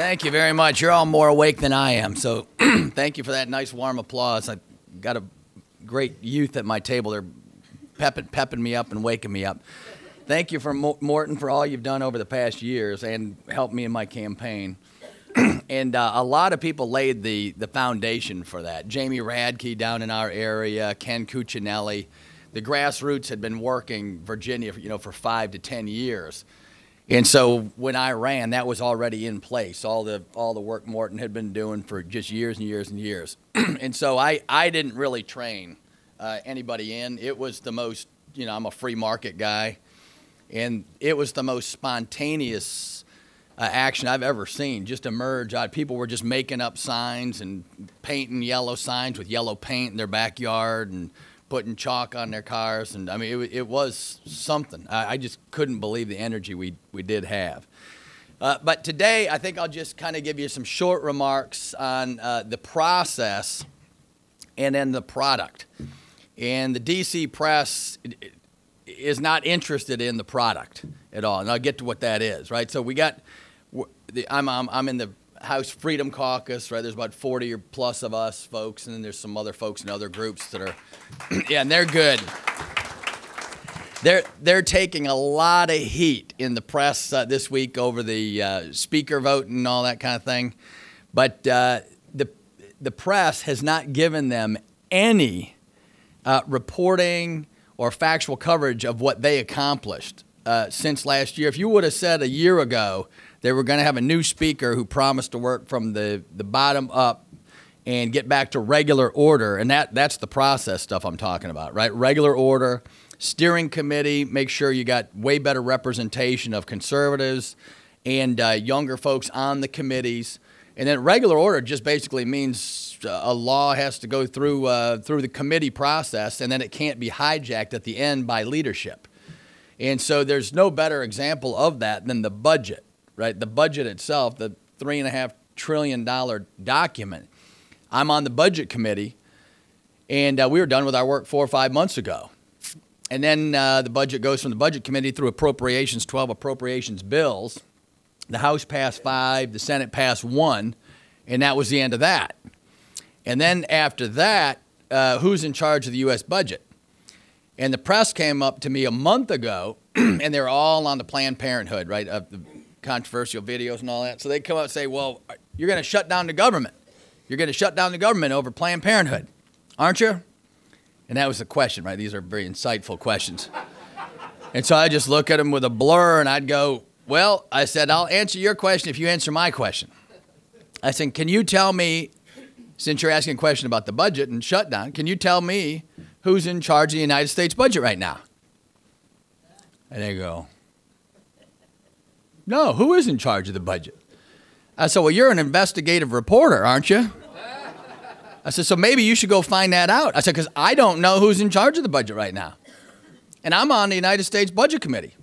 Thank you very much. You're all more awake than I am, so thank you for that nice warm applause. I got a great youth at my table. They're pepping, pepping me up and waking me up. Thank you for Morton for all you've done over the past years and helped me in my campaign. and uh, a lot of people laid the, the foundation for that. Jamie Radtke down in our area, Ken Cuccinelli. The grassroots had been working Virginia, you know, for five to ten years. And so when I ran, that was already in place. All the all the work Morton had been doing for just years and years and years. and so I, I didn't really train uh, anybody in. It was the most, you know, I'm a free market guy, and it was the most spontaneous uh, action I've ever seen just emerge out. People were just making up signs and painting yellow signs with yellow paint in their backyard and putting chalk on their cars. And I mean, it, it was something. I, I, just couldn't believe the energy we, we did have. Uh, but today, I think I'll just kind of give you some short remarks on uh, the process and then the product. And the DC press is not interested in the product at all. And I'll get to what that is, right? So we got I'm, I'm, I'm in the House Freedom Caucus, right? There's about 40 or plus of us folks, and then there's some other folks in other groups that are, yeah, and they're good. They're, they're taking a lot of heat in the press uh, this week over the uh, speaker vote and all that kind of thing. But uh, the, the press has not given them any uh, reporting or factual coverage of what they accomplished uh, since last year. If you would have said a year ago they were going to have a new speaker who promised to work from the, the bottom up and get back to regular order. And that, that's the process stuff I'm talking about, right? Regular order, steering committee, make sure you got way better representation of conservatives and uh, younger folks on the committees. And then regular order just basically means uh, a law has to go through uh, through the committee process, and then it can't be hijacked at the end by leadership. And so there's no better example of that than the budget right? The budget itself, the three and a half trillion dollar document. I'm on the budget committee, and uh, we were done with our work four or five months ago. And then uh, the budget goes from the budget committee through appropriations, 12 appropriations bills. The House passed five, the Senate passed one, and that was the end of that. And then after that, uh, who's in charge of the U.S. budget? And the press came up to me a month ago, and they're all on the Planned Parenthood, right? Uh, the controversial videos and all that. So they come out and say, well, you're going to shut down the government. You're going to shut down the government over Planned Parenthood, aren't you? And that was the question, right? These are very insightful questions. and so I just look at them with a blur and I'd go, well, I said, I'll answer your question if you answer my question. I said, can you tell me, since you're asking a question about the budget and shutdown, can you tell me who's in charge of the United States budget right now? And they go, no, who is in charge of the budget? I said, Well, you're an investigative reporter, aren't you? I said, So maybe you should go find that out. I said, Because I don't know who's in charge of the budget right now. And I'm on the United States Budget Committee.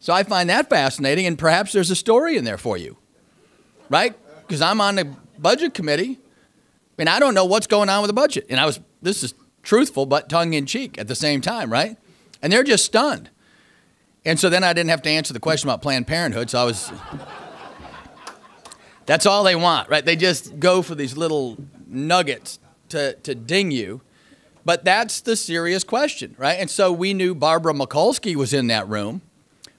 So I find that fascinating, and perhaps there's a story in there for you, right? Because I'm on the Budget Committee, and I don't know what's going on with the budget. And I was, this is truthful, but tongue in cheek at the same time, right? And they're just stunned. And so then I didn't have to answer the question about Planned Parenthood. So I was. That's all they want, right? They just go for these little nuggets to, to ding you. But that's the serious question, right? And so we knew Barbara Mikulski was in that room,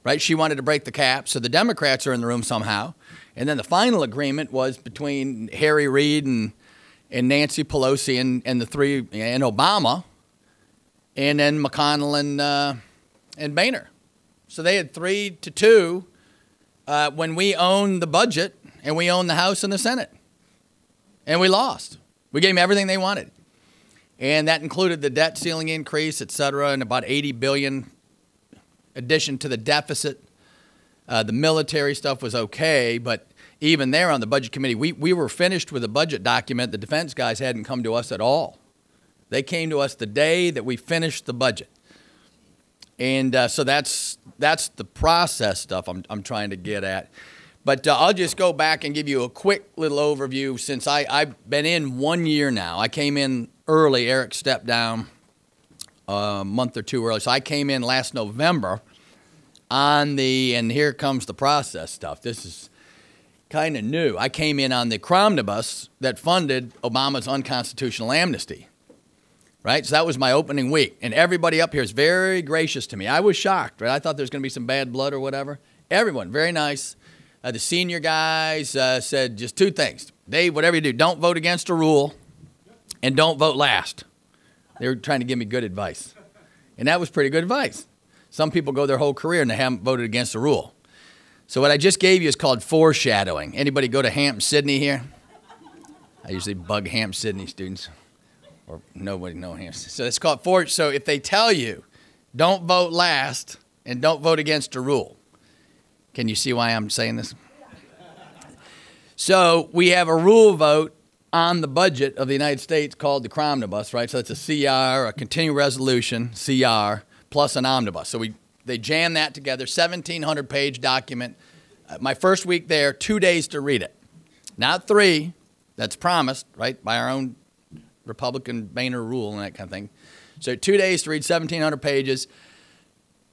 right? She wanted to break the cap, so the Democrats are in the room somehow. And then the final agreement was between Harry Reid and, and Nancy Pelosi and, and the three, and Obama, and then McConnell and, uh, and Boehner. So they had three to two uh, when we owned the budget and we owned the House and the Senate. And we lost. We gave them everything they wanted. And that included the debt ceiling increase, et cetera, and about 80 billion addition to the deficit. Uh, the military stuff was okay, but even there on the budget committee, we, we were finished with a budget document. The defense guys hadn't come to us at all. They came to us the day that we finished the budget. And uh, so that's that's the process stuff I'm, I'm trying to get at. But uh, I'll just go back and give you a quick little overview since I, I've been in one year now. I came in early. Eric stepped down a month or two early. So I came in last November on the, and here comes the process stuff. This is kind of new. I came in on the Cromnibus that funded Obama's unconstitutional amnesty. Right? So that was my opening week. And everybody up here is very gracious to me. I was shocked, right? I thought there was going to be some bad blood or whatever. Everyone, very nice. Uh, the senior guys uh, said just two things Dave, whatever you do, don't vote against a rule and don't vote last. They were trying to give me good advice. And that was pretty good advice. Some people go their whole career and they haven't voted against a rule. So what I just gave you is called foreshadowing. Anybody go to Hampden-Sydney here? I usually bug Hampden-Sydney students, or nobody know him. So it's called fore. So if they tell you, don't vote last and don't vote against a rule, can you see why I'm saying this? So we have a rule vote on the budget of the United States called the Cromnibus, right? So it's a CR, a continuing resolution, CR, plus an omnibus. So we they jam that together, 1,700 page document. Uh, my first week there, two days to read it. Not three, that's promised, right, by our own Republican Boehner rule and that kind of thing. So two days to read 1,700 pages.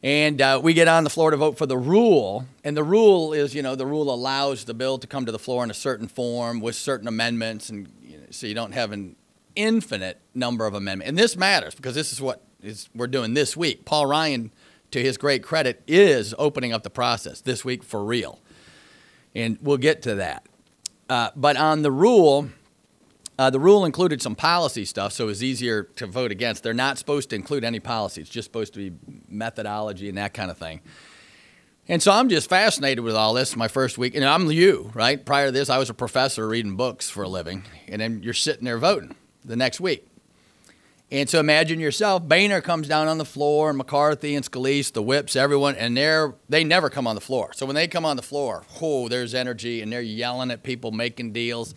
And uh, we get on the floor to vote for the rule. And the rule is, you know, the rule allows the bill to come to the floor in a certain form with certain amendments. And you know, so you don't have an infinite number of amendments. And this matters because this is what is, we're doing this week. Paul Ryan, to his great credit, is opening up the process this week for real. And we'll get to that. Uh, but on the rule, uh, the rule included some policy stuff, so it was easier to vote against. They're not supposed to include any policy. It's just supposed to be methodology and that kind of thing. And so I'm just fascinated with all this my first week. And I'm you, right? Prior to this, I was a professor reading books for a living. And then you're sitting there voting the next week. And so imagine yourself, Boehner comes down on the floor, and McCarthy and Scalise, the whips, everyone, and they're they never come on the floor. So when they come on the floor, oh, there's energy, and they're yelling at people, making deals.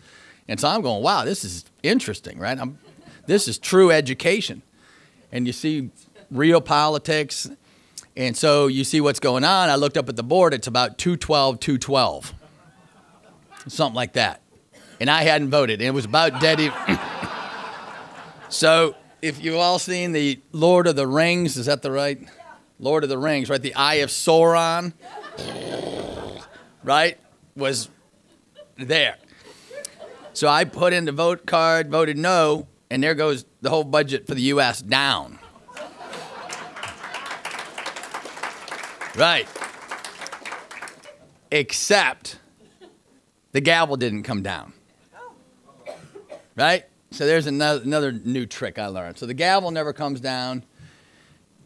And so I'm going, wow, this is interesting, right? I'm, this is true education. And you see real politics. And so you see what's going on. I looked up at the board, it's about 212, 212, something like that. And I hadn't voted. And it was about dead even. so if you've all seen the Lord of the Rings, is that the right? Lord of the Rings, right? The Eye of Sauron, right? Was there. So I put in the vote card, voted no, and there goes the whole budget for the U.S. down. right. Except the gavel didn't come down. Right? So there's another, another new trick I learned. So the gavel never comes down.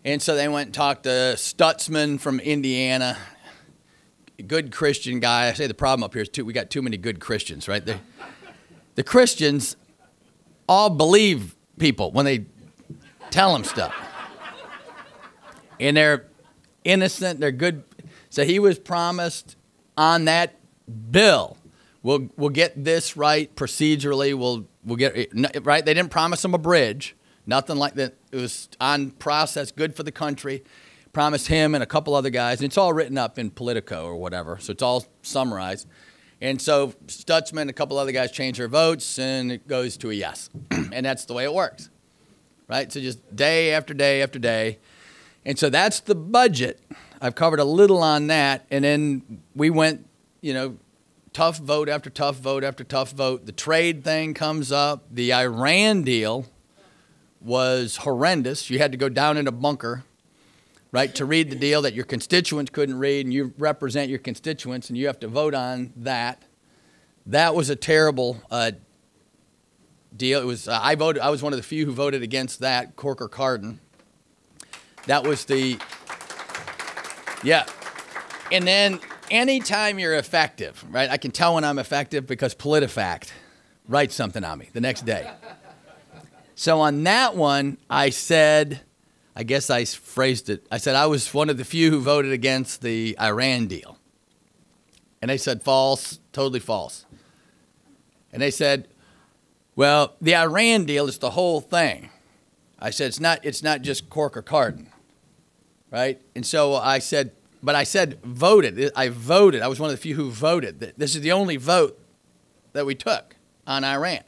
And so they went and talked to Stutzman from Indiana, good Christian guy. I say the problem up here is too, we got too many good Christians, right? They, the Christians all believe people when they tell them stuff. And they're innocent, they're good. So he was promised on that bill, we'll, we'll get this right procedurally, we'll, we'll get eh, it right. They didn't promise him a bridge, nothing like that. It was on process, good for the country. Promised him and a couple other guys, and it's all written up in Politico or whatever, so it's all summarized. And so Stutzman and a couple other guys change their votes, and it goes to a yes. and that's the way it works, right? So just day after day after day. And so that's the budget. I've covered a little on that. And then we went, you know, tough vote after tough vote after tough vote. The trade thing comes up. The Iran deal was horrendous. You had to go down in a bunker right, to read the deal that your constituents couldn't read, and you represent your constituents, and you have to vote on that. That was a terrible uh, deal. It was uh, I voted. I was one of the few who voted against that. Corker Cardin. That was the yeah, and then anytime you're effective, right? I can tell when I'm effective because PolitiFact writes something on me the next day. So on that one, I said I guess I phrased it. I said I was one of the few who voted against the Iran deal. And they said false, totally false. And they said, well, the Iran deal is the whole thing. I said it's not it's not just Corker Cardin. Right? And so I said, but I said voted. I voted. I was one of the few who voted. This is the only vote that we took on Iran.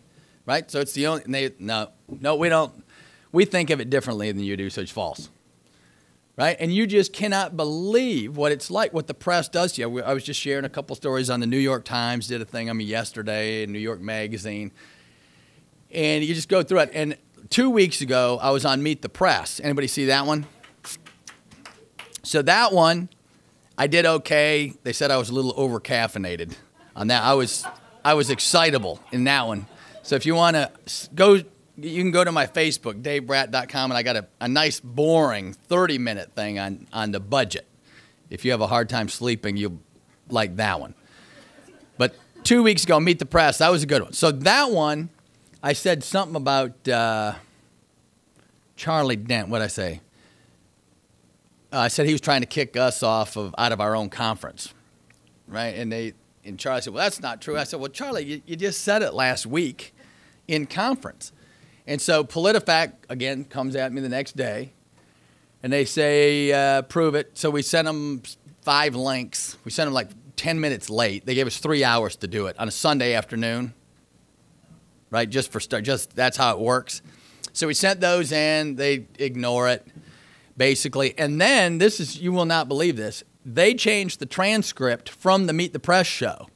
Right? So it's the only they no, no, we don't we think of it differently than you do, so it's false. right? And you just cannot believe what it's like, what the press does to you. I was just sharing a couple stories on the New York Times, did a thing on me yesterday in New York Magazine. And you just go through it. And two weeks ago, I was on Meet the Press. Anybody see that one? So that one, I did okay. They said I was a little over caffeinated on that. I was, I was excitable in that one. So if you want to go you can go to my Facebook, davebrat.com, and I got a, a nice, boring 30 minute thing on, on the budget. If you have a hard time sleeping, you'll like that one. But two weeks ago, Meet the Press, that was a good one. So that one, I said something about uh, Charlie Dent. What'd I say? Uh, I said he was trying to kick us off of out of our own conference, right? And they and Charlie said, "Well, that's not true." I said, "Well, Charlie, you, you just said it last week in conference." And so PolitiFact, again, comes at me the next day and they say, uh, prove it. So we sent them five links. We sent them like 10 minutes late. They gave us three hours to do it on a Sunday afternoon, right? Just for start, just that's how it works. So we sent those in. They ignore it, basically. And then this is, you will not believe this. They changed the transcript from the Meet the Press show.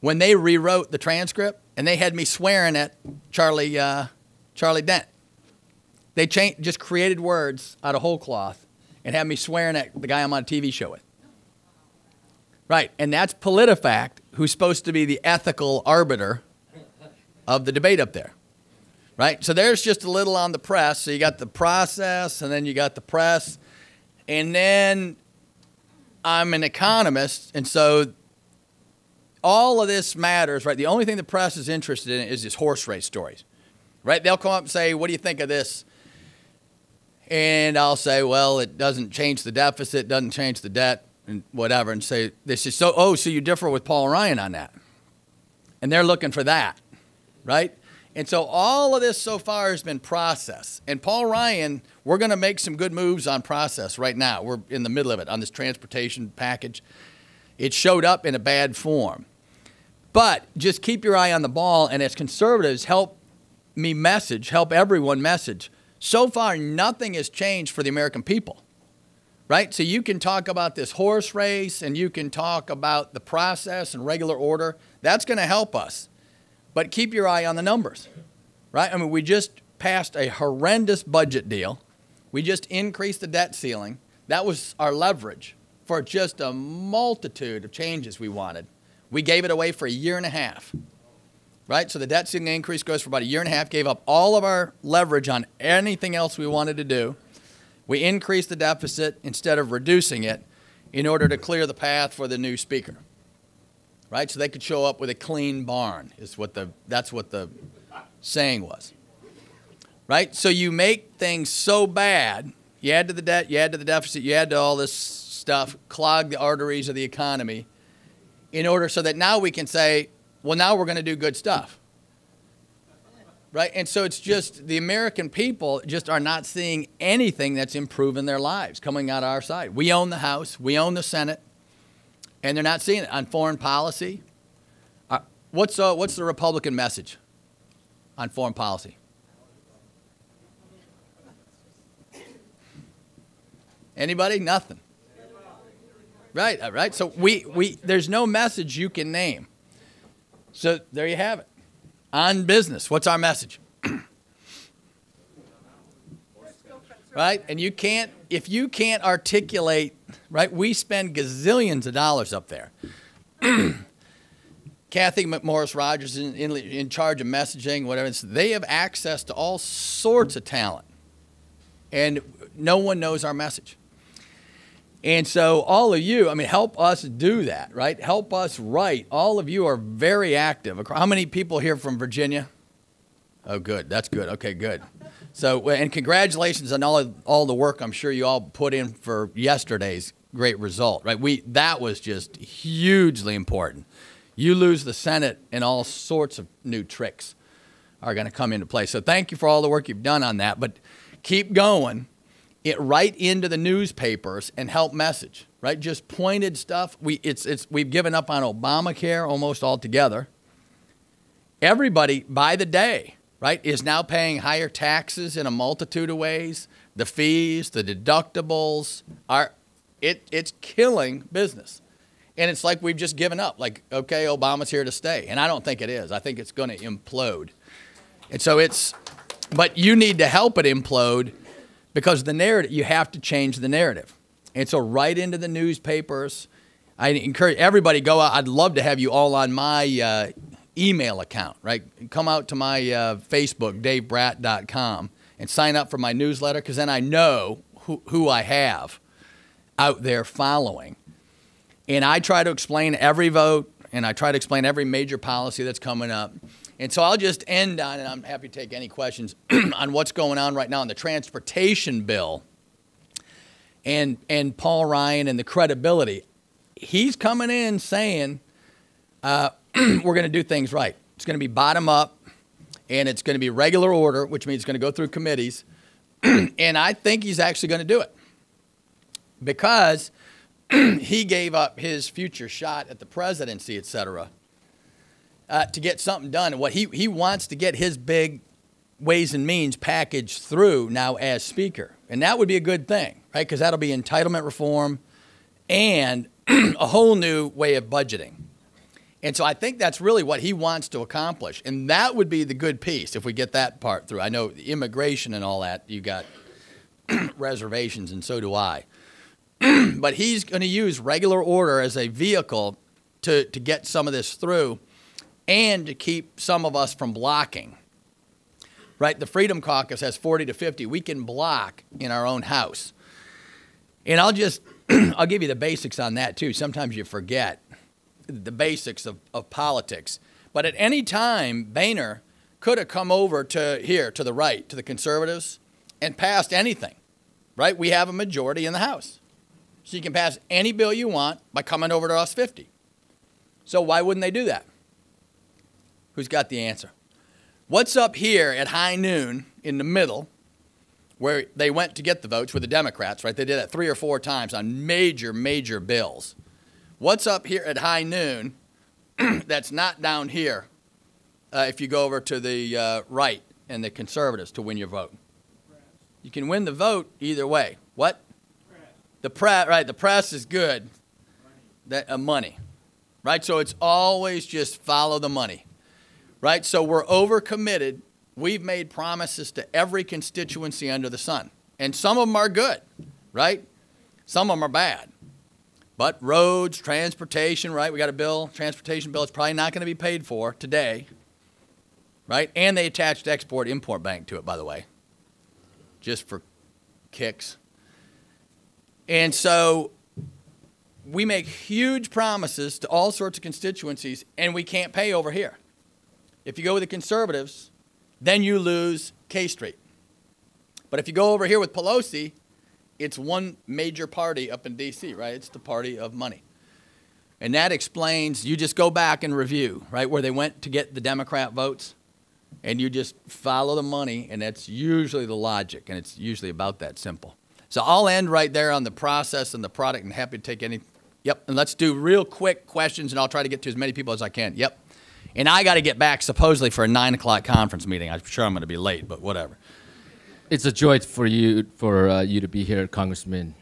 When they rewrote the transcript, and they had me swearing at Charlie uh, Charlie Dent. They just created words out of whole cloth and had me swearing at the guy I'm on a TV show with. Right, and that's PolitiFact, who's supposed to be the ethical arbiter of the debate up there. Right, so there's just a little on the press. So you got the process, and then you got the press, and then I'm an economist, and so all of this matters. Right, the only thing the press is interested in is these horse race stories right? They'll come up and say, What do you think of this? And I'll say, Well, it doesn't change the deficit, doesn't change the debt, and whatever. And say, This is so, oh, so you differ with Paul Ryan on that. And they're looking for that, right? And so all of this so far has been process. And Paul Ryan, we're going to make some good moves on process right now. We're in the middle of it on this transportation package. It showed up in a bad form. But just keep your eye on the ball, and as conservatives, help me message, help everyone message. So far, nothing has changed for the American people, right? So you can talk about this horse race and you can talk about the process and regular order. That's going to help us. But keep your eye on the numbers, right? I mean, we just passed a horrendous budget deal. We just increased the debt ceiling. That was our leverage for just a multitude of changes we wanted. We gave it away for a year and a half right? So the debt ceiling increase goes for about a year and a half, gave up all of our leverage on anything else we wanted to do. We increased the deficit instead of reducing it in order to clear the path for the new speaker. Right? So they could show up with a clean barn is what the that's what the saying was. Right? So you make things so bad, you add to the debt, you add to the deficit, you add to all this stuff, clog the arteries of the economy in order so that now we can say, well, now we're going to do good stuff. Right? And so it's just the American people just are not seeing anything that's improving their lives coming out of our side. We own the House, we own the Senate, and they're not seeing it on foreign policy. Uh, what's, uh, what's the Republican message on foreign policy? Anybody? Nothing. Right, uh, right. So we, we there's no message you can name. So there you have it. On business. What's our message? right? And you can't, if you can't articulate, right? We spend gazillions of dollars up there. Cathy McMorris Rodgers in, in, in, charge of messaging, whatever. They have access to all sorts of talent. And no one knows our message. And so, all of you, I mean, help us do that, right? Help us write. All of you are very active. How many people here from Virginia? Oh, good. That's good. Okay, good. So, and congratulations on all of, all the work I'm sure you all put in for yesterday's great result, right? We that was just hugely important. You lose the Senate, and all sorts of new tricks are going to come into play. So, thank you for all the work you've done on that. But keep going it right into the newspapers and help message, right? Just pointed stuff. We, it's, it's, we've given up on Obamacare almost altogether. Everybody, by the day, right, is now paying higher taxes in a multitude of ways. the fees, the deductibles are it it's killing business. And it's like we've just given up. Like, okay, Obama's here to stay. And I don't think it is. I think it's going to implode. And so it's but you need to help it implode because the narrative you have to change the narrative. And so right into the newspapers. I encourage everybody go out. I'd love to have you all on my uh, email account, right? Come out to my uh, Facebook, davebrat.com, and sign up for my newsletter because then I know who, who I have out there following. And I try to explain every vote and I try to explain every major policy that's coming up. And so I'll just end on, and I'm happy to take any questions on what's going on right now in the transportation bill and, and Paul Ryan and the credibility. He's coming in saying, uh, we're going to do things right. It's going to be bottom up, and it's going to be regular order, which means it's going to go through committees. and I think he's actually going to do it because he gave up his future shot at the presidency, et cetera, uh, to get something done. And what he, he wants to get his big Ways and Means package through now as Speaker. And that would be a good thing, right? Because that'll be entitlement reform and a whole new way of budgeting. And so I think that's really what he wants to accomplish. And that would be the good piece if we get that part through. I know immigration and all that, you got reservations, and so do I. but he's going to use regular order as a vehicle to, to get some of this through and to keep some of us from blocking. Right? The Freedom Caucus has 40 to 50. We can block in our own house. And I'll just, I'll give you the basics on that too. Sometimes you forget the basics of, of politics. But at any time, Boehner could have come over to here, to the right, to the conservatives, and passed anything, right? We have a majority in the House. So you can pass any bill you want by coming over to us 50. So why wouldn't they do that? Who's got the answer? What's up here at high noon in the middle, where they went to get the votes with the Democrats, right? They did that three or four times on major, major bills. What's up here at high noon that's not down here uh, if you go over to the uh, right and the conservatives to win your vote? You can win the vote either way. What? The press, right? The press is good. Money. That uh, money, right? So it's always just follow the money, right? So we're overcommitted. We've made promises to every constituency under the sun, and some of them are good, right? Some of them are bad. But roads, transportation, right? We got a bill, transportation bill. It's probably not going to be paid for today, right? And they attached Export Import Bank to it, by the way, just for kicks. And so we make huge promises to all sorts of constituencies, and we can't pay over here. If you go with the conservatives, then you lose K Street. But if you go over here with Pelosi, it's one major party up in D.C., right? It's the party of money. And that explains, you just go back and review, right, where they went to get the Democrat votes, and you just follow the money, and that's usually the logic, and it's usually about that simple. So I'll end right there on the process and the product, and happy to take any. Yep, and let's do real quick questions, and I'll try to get to as many people as I can. Yep. And I got to get back supposedly for a 9 o'clock conference meeting. I'm sure I'm going to be late, but whatever it's a joy for you for uh, you to be here, Congressman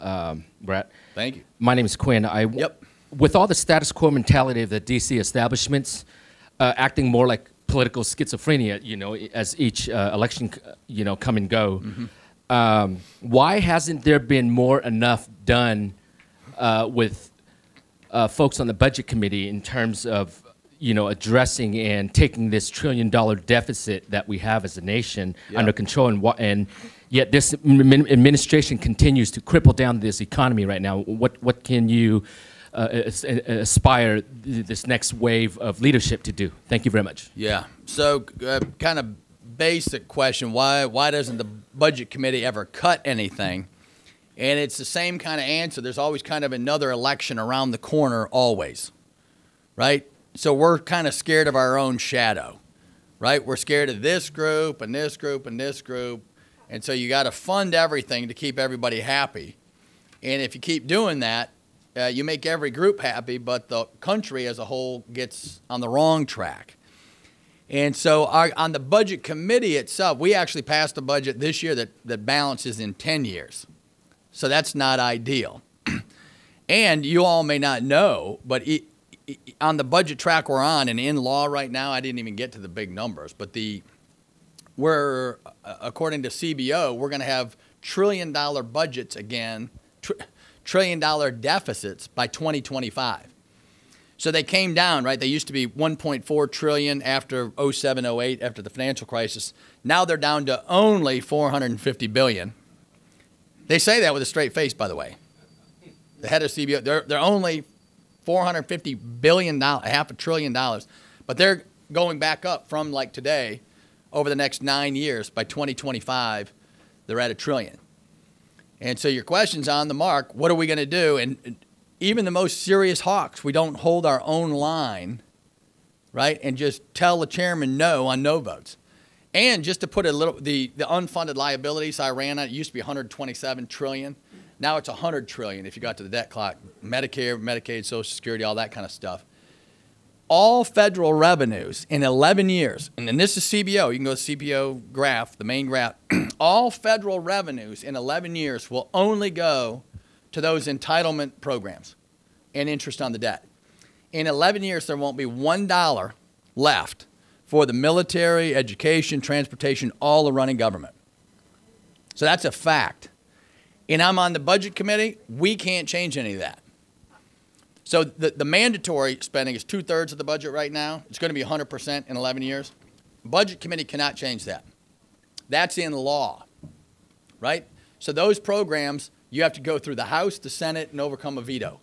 um, Brat. Thank you. My name is Quinn. I yep. With all the status quo mentality of the D.C. establishments, uh, acting more like political schizophrenia, you know, as each uh, election, you know, come and go. Mm-hmm. Um, why hasn't there been more enough done uh, with uh, folks on the budget committee in terms of you know, addressing and taking this trillion dollar deficit that we have as a nation yep. under control, and, and yet this administration continues to cripple down this economy right now. What what can you uh, aspire this next wave of leadership to do? Thank you very much. Yeah. So, uh, kind of basic question: Why why doesn't the budget committee ever cut anything? And it's the same kind of answer. There's always kind of another election around the corner, always, right? So we're kind of scared of our own shadow, right? We're scared of this group and this group and this group. And so you got to fund everything to keep everybody happy. And if you keep doing that, uh, you make every group happy, but the country as a whole gets on the wrong track. And so our, on the budget committee itself, we actually passed a budget this year that, that balances in 10 years. So that's not ideal. and you all may not know, but on the budget track we're on and in law right now, I didn't even get to the big numbers, but the we're uh, according to CBO, we're going to have trillion dollar budgets again, tr- trillion dollar deficits by 2025. So they came down, right? They used to be 1.4 trillion after 07, 08, after the financial crisis. Now they're down to only 450 billion. They say that with a straight face, by the way. The head of CBO, they're, they're only 450 billion dollars, half a trillion dollars, but they're going back up from like today over the next nine years. By 2025, they're at a trillion. And so your question's on the mark. What are we going to do? And even the most serious hawks, we don't hold our own line, right? And just tell the chairman no on no votes. And just to put a little, the, the unfunded liabilities I ran it used to be 127 trillion. Now it's 100 trillion if you got to the debt clock. Medicare, Medicaid, Social Security, all that kind of stuff. All federal revenues in 11 years, and then this is CBO, you can go to CBO graph, the main graph. all federal revenues in 11 years will only go to those entitlement programs and interest on the debt. In 11 years, there won't be $1 left for the military, education, transportation, all the running government. So that's a fact. And I'm on the budget committee. We can't change any of that. So the, the mandatory spending is two thirds of the budget right now. It's going to be 100% in 11 years. Budget committee cannot change that. That's in law, right? So those programs you have to go through the House, the Senate, and overcome a veto.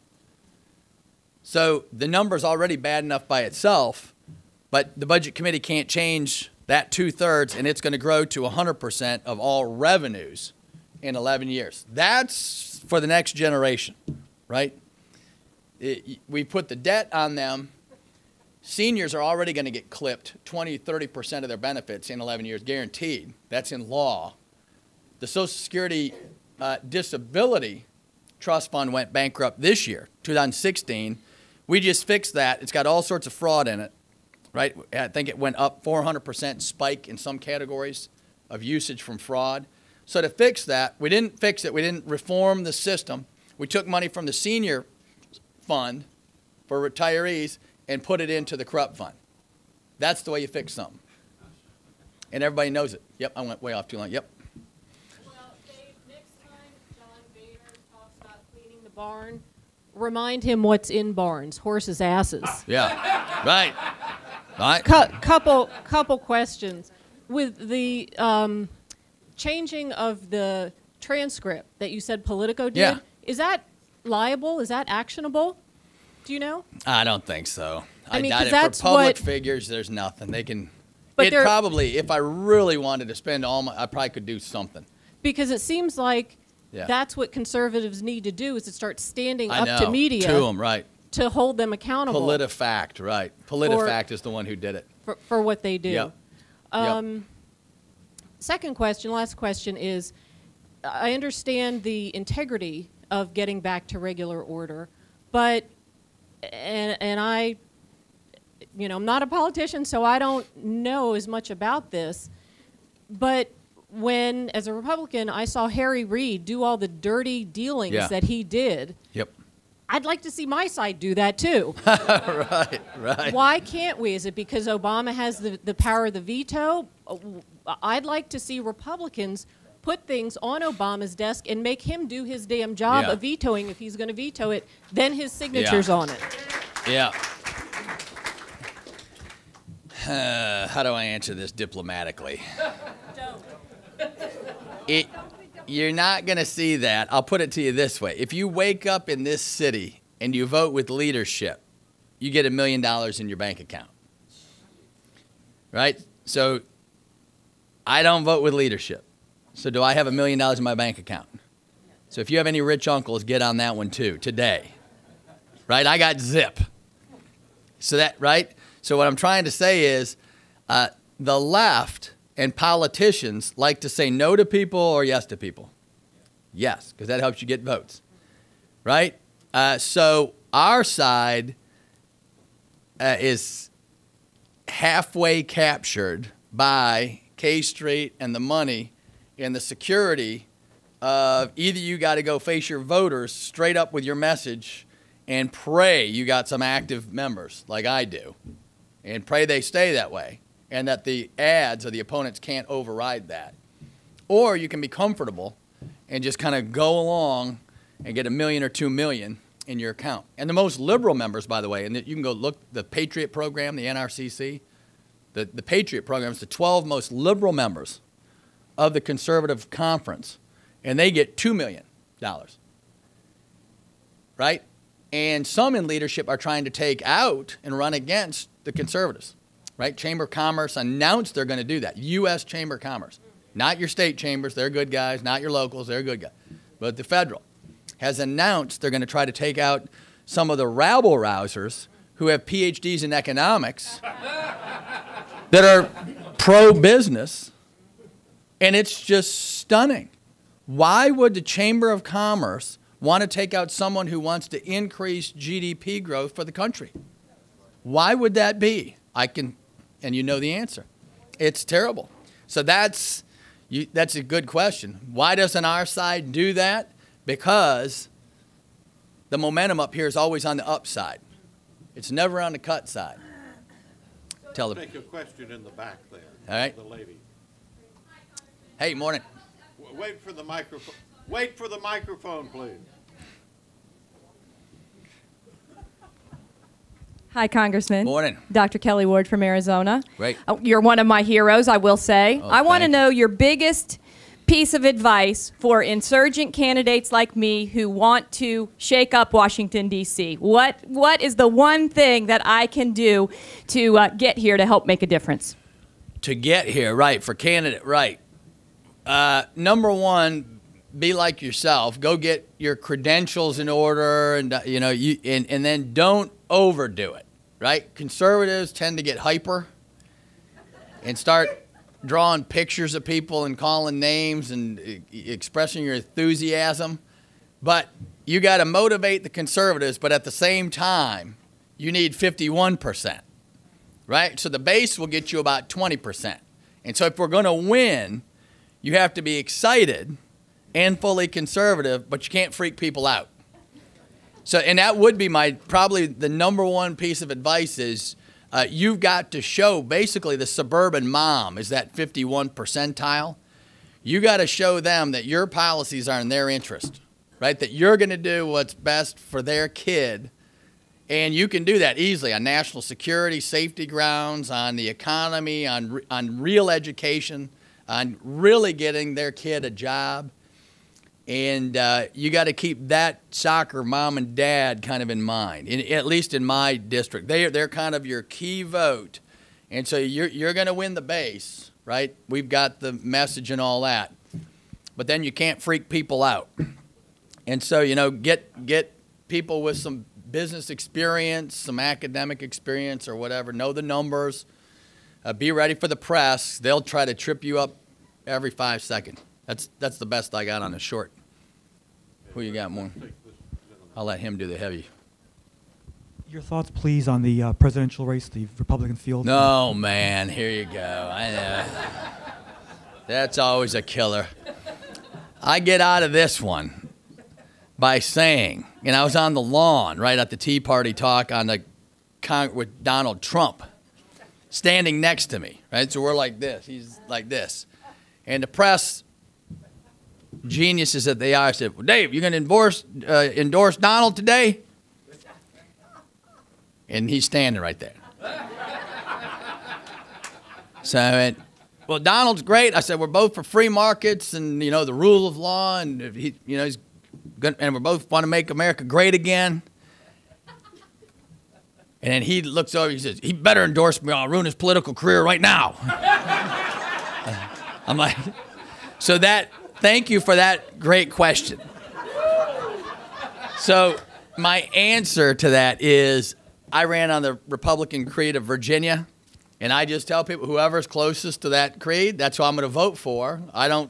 So the number's already bad enough by itself, but the Budget Committee can't change that two thirds, and it's going to grow to 100% of all revenues in 11 years. That's for the next generation, right? It, we put the debt on them. Seniors are already going to get clipped 20, 30% of their benefits in 11 years, guaranteed. That's in law. The Social Security uh, disability trust fund went bankrupt this year, 2016. We just fixed that. It's got all sorts of fraud in it, right? I think it went up 400% spike in some categories of usage from fraud. So to fix that, we didn't fix it. We didn't reform the system. We took money from the senior fund for retirees and put it into the corrupt fund. That's the way you fix something. And everybody knows it. Yep, I went way off too long. Yep. Well, Dave, next time John Boehner talks about cleaning the barn, remind him what's in barns, horses' asses. Yeah, right, right. Cu- couple, couple questions. With the um, changing of the transcript that you said Politico did, Yeah. is that liable? Is that actionable? Do you know? I don't think so. I mean, doubt 'cause it. that's For public what- figures, there's nothing they can. But it probably, if I really wanted to spend all my, I probably could do something. Because it seems like Yeah. that's what conservatives need to do is to start standing I up know. to media To them, right. to hold them accountable PolitiFact, right. PolitiFact is the one who did it. for, for what they do. Yep. Um, Second question, last question is I understand the integrity of getting back to regular order, but, and, and I, you know, I'm not a politician, so I don't know as much about this, but when, as a Republican, I saw Harry Reid do all the dirty dealings Yeah. that he did, Yep. I'd like to see my side do that too. right, right. Why can't we? Is it because Obama has the, the power of the veto? Uh, I'd like to see Republicans put things on Obama's desk and make him do his damn job Yeah. of vetoing if he's going to veto it, then his signature's on it. Yeah. Uh, how do I answer this diplomatically? It, you're not going to see that. I'll put it to you this way. If you wake up in this city and you vote with leadership, you get a million dollars in your bank account. Right? So I don't vote with leadership. So do I have a million dollars in my bank account? So if you have any rich uncles, get on that one too today. Right? I got zip. So that right? So what I'm trying to say is, uh, the left and politicians like to say no to people or yes to people. Yes, because that helps you get votes, right? Uh, so our side uh, is halfway captured by K Street and the money and the security of either you got to go face your voters straight up with your message and pray you got some active members like I do and pray they stay that way and that the ads or the opponents can't override that. Or you can be comfortable and just kind of go along and get a million or two million in your account. And the most liberal members, by the way, and you can go look the Patriot program, the NRCC, the, the Patriot program is the 12 most liberal members of the conservative conference, and they get $2 million. Right? And some in leadership are trying to take out and run against the conservatives. Right? Chamber of Commerce announced they're going to do that. U.S. Chamber of Commerce. Not your state chambers, they're good guys. Not your locals, they're good guys. But the federal has announced they're going to try to take out some of the rabble rousers who have PhDs in economics that are pro business. And it's just stunning. Why would the Chamber of Commerce want to take out someone who wants to increase GDP growth for the country? Why would that be? I can, and you know the answer. It's terrible. So that's, you, that's a good question. Why doesn't our side do that? Because the momentum up here is always on the upside. It's never on the cut side. Tell the, Take a question in the back there. All right. The lady. hey, morning. Wait for the microphone. Wait for the microphone, please. Hi, Congressman. Morning. Dr. Kelli Ward from Arizona. Great. Oh, You're one of my heroes, I will say. Oh, I want to know your biggest piece of advice for insurgent candidates like me who want to shake up Washington, D.C. What, what is the one thing that I can do to uh, get here to help make a difference? to get here, right, for candidate, right. Uh, number one, be like yourself. Go get your credentials in order, and uh, you know, you and, and then don't overdo it, right? Conservatives tend to get hyper and start drawing pictures of people and calling names and expressing your enthusiasm, but you got to motivate the conservatives. But at the same time, you need fifty-one percent right? So the base will get you about 20%. And so if we're going to win, you have to be excited and fully conservative, but you can't freak people out. So, and that would be my probably the number one piece of advice is uh, you've got to show basically the suburban mom is that 51 percentile. You got to show them that your policies are in their interest, right? That you're going to do what's best for their kid and you can do that easily on national security, safety grounds, on the economy, on, on real education, on really getting their kid a job. And uh, you got to keep that soccer mom and dad kind of in mind, in, at least in my district. They, are they're kind of your key vote. And so you're, you're going to win the base, right? We've got the message and all that. But then you can't freak people out. And so, you know, get, get people with some business experience, some academic experience, or whatever. Know the numbers. Uh, be ready for the press. They'll try to trip you up every five seconds. That's that's the best I got on a short. Who you got more? I'll let him do the heavy. Your thoughts, please, on the uh, presidential race, the Republican field. No man, here you go. I know. That's always a killer. I get out of this one by saying, and I was on the lawn right at the Tea Party talk on the con- with Donald Trump, standing next to me. Right, so we're like this. He's like this, and the press geniuses that they are said, well, "Dave, you're going to endorse uh, endorse Donald today?" And he's standing right there. So I went, well, Donald's great. I said, we're both for free markets and, you know, the rule of law. And, he, you know, he's good, and we're both want to make America great again. And then he looks over, he says, he better endorse me or I'll ruin his political career right now. I'm like, so that, thank you for that great question. So my answer to that is I ran on the Republican creed of Virginia. And I just tell people whoever's closest to that creed, that's who I'm going to vote for. I don't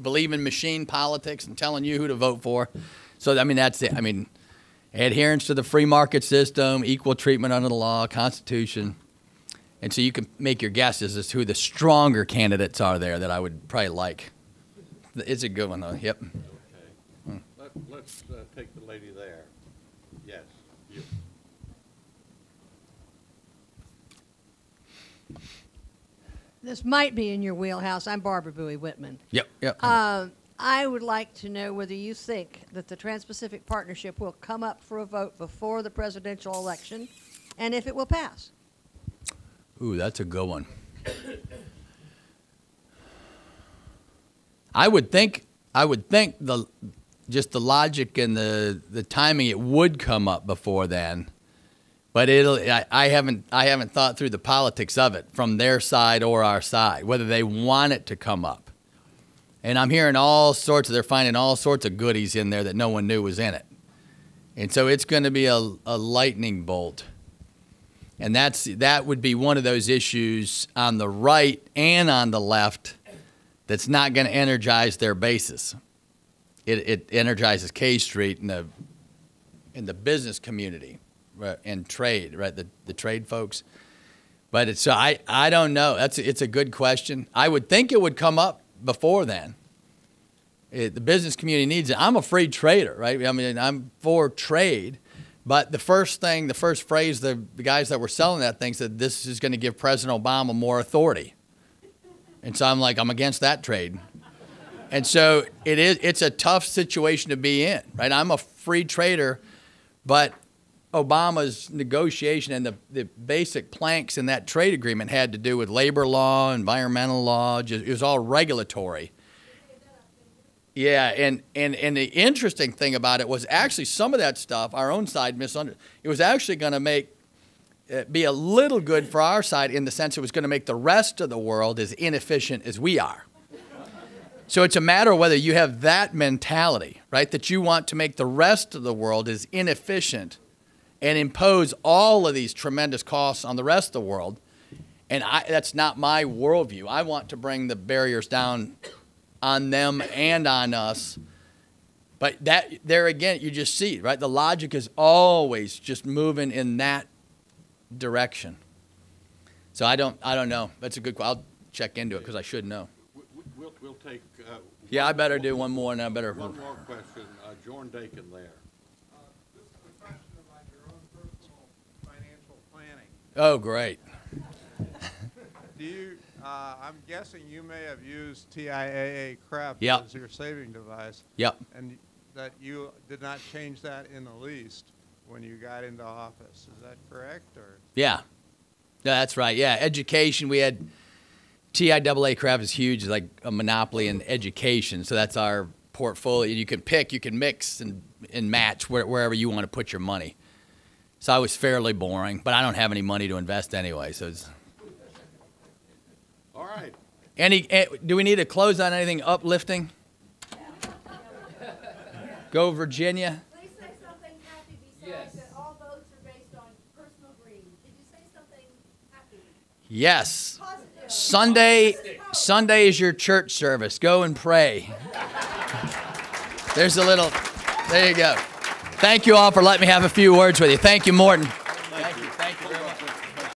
believe in machine politics and telling you who to vote for. So, I mean, that's it. I mean, adherence to the free market system, equal treatment under the law, Constitution. And so you can make your guesses as to who the stronger candidates are there that I would probably like. It's a good one, though. Yep. Okay. Let, let's uh, take the lady there. Yes, you. This might be in your wheelhouse. I'm Barbara Bowie Whitman. Yep. Yep. Um, I would like to know whether you think that the Trans-Pacific Partnership will come up for a vote before the presidential election, and if it will pass. Ooh, that's a good one. I would think I would think the just the logic and the the timing it would come up before then. But it'll I, I haven't I haven't thought through the politics of it from their side or our side, whether they want it to come up. And I'm hearing all sorts of they're finding all sorts of goodies in there that no one knew was in it. And so it's going to be a, a lightning bolt. And that's that would be one of those issues on the right and on the left that's not going to energize their bases. It, it energizes K Street in the in the business community and trade, right? The the trade folks. But it's so I I don't know. That's it's a good question. I would think it would come up before then. It, the business community needs it. I'm a free trader, right? I mean, I'm for trade. But the first thing, the first phrase, the, the guys that were selling that thing said, this is going to give President Obama more authority. And so I'm like, I'm against that trade. And so it is, it's a tough situation to be in, right? I'm a free trader, but Obama's negotiation and the, the basic planks in that trade agreement had to do with labor law, environmental law, just, it was all regulatory. Yeah, and, and, and the interesting thing about it was actually some of that stuff our own side misunderstood. It was actually going to make Uh, be a little good for our side in the sense it was going to make the rest of the world as inefficient as we are. So it's a matter of whether you have that mentality, right? That you want to make the rest of the world as inefficient and impose all of these tremendous costs on the rest of the world. And I, that's not my worldview. I want to bring the barriers down on them and on us. But that there again, you just see, right? The logic is always just moving in that direction. So I don't, I don't know. That's a good. I'll check into it because I should know. We- we- We'll, we'll take. uh, Yeah, I better more- do one more, and I better. One more question. Uh, Jorn Dakin there. This is a question about your own personal financial planning. Oh, great. Do you, uh, I'm guessing you may have used TIAA CREF Yep. as your saving device, Yep. and that you did not change that in the least when you got into office. Is that correct, or? Yeah. Yeah, that's right. Yeah, education. We had TIAA CREF is huge, like a monopoly in education. So that's our portfolio. You can pick, you can mix and, and match where, wherever you want to put your money. So I was fairly boring, but I don't have any money to invest anyway. So it's, All right. any, eh, do we need to close on anything uplifting? Go Virginia. Please say something happy besides that all votes are based on personal greed. Did you say something happy? Yes. Sunday, Sunday is your church service. Go and pray. There's a little, there you go. Thank you all for letting me have a few words with you. Thank you, Morton.